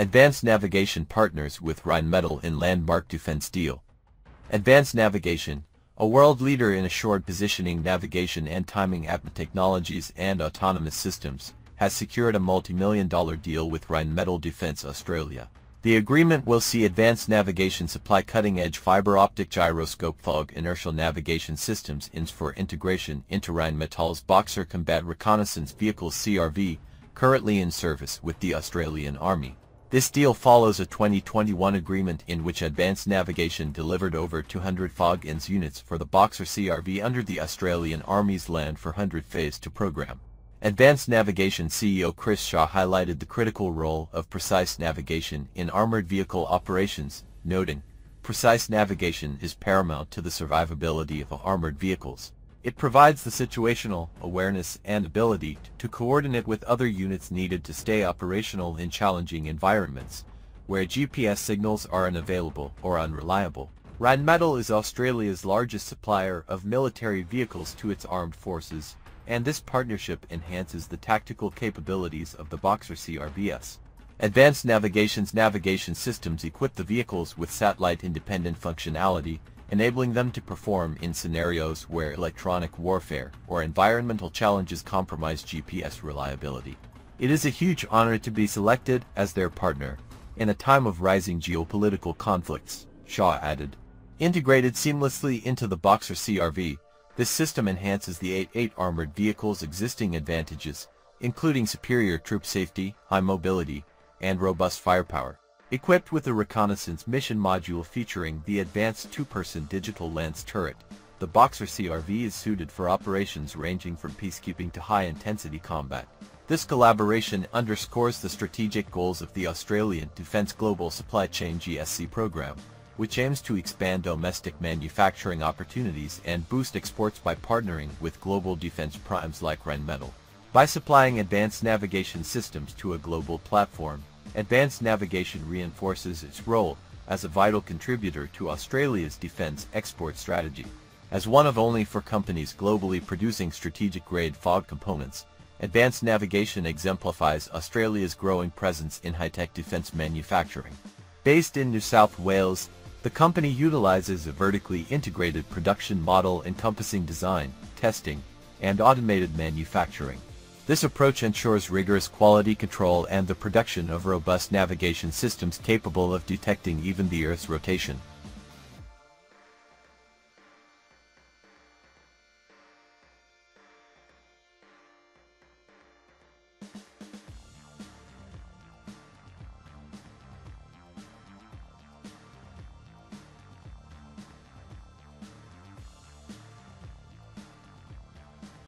Advanced Navigation partners with Rheinmetall in landmark defense deal. Advanced Navigation, a world leader in assured positioning navigation and timing technologies and autonomous systems, has secured a multi-million dollar deal with Rheinmetall Defence Australia. The agreement will see advanced navigation supply cutting-edge fiber-optic gyroscope fog inertial navigation systems for integration into Rheinmetall's Boxer Combat Reconnaissance Vehicle CRV, currently in service with the Australian Army. This deal follows a 2021 agreement in which Advanced Navigation delivered over 200 FOG-INS units for the Boxer CRV under the Australian Army's LAND 400 Phase 2 program. Advanced Navigation CEO Chris Shaw highlighted the critical role of precise navigation in armored vehicle operations, noting, Precise navigation is paramount to the survivability of armored vehicles. It provides the situational awareness and ability to coordinate with other units needed to stay operational in challenging environments, where GPS signals are unavailable or unreliable. Rheinmetall is Australia's largest supplier of military vehicles to its armed forces, and this partnership enhances the tactical capabilities of the Boxer CRVS. Advanced Navigation's navigation systems equip the vehicles with satellite-independent functionality enabling them to perform in scenarios where electronic warfare or environmental challenges compromise GPS reliability. It is a huge honor to be selected as their partner in a time of rising geopolitical conflicts, Shaw added. Integrated seamlessly into the Boxer CRV, this system enhances the 8-8 armored vehicle's existing advantages, including superior troop safety, high mobility, and robust firepower. Equipped with a reconnaissance mission module featuring the advanced two-person digital lance turret, the Boxer CRV is suited for operations ranging from peacekeeping to high-intensity combat. This collaboration underscores the strategic goals of the Australian Defence Global Supply Chain GSC program, which aims to expand domestic manufacturing opportunities and boost exports by partnering with global defense primes like Rheinmetall. By supplying advanced navigation systems to a global platform, Advanced navigation reinforces its role as a vital contributor to Australia's defence export strategy. As one of only four companies globally producing strategic-grade FOG components, Advanced Navigation exemplifies Australia's growing presence in high-tech defence manufacturing. Based in New South Wales, the company utilizes a vertically integrated production model encompassing design, testing, and automated manufacturing. This approach ensures rigorous quality control and the production of robust navigation systems capable of detecting even the Earth's rotation.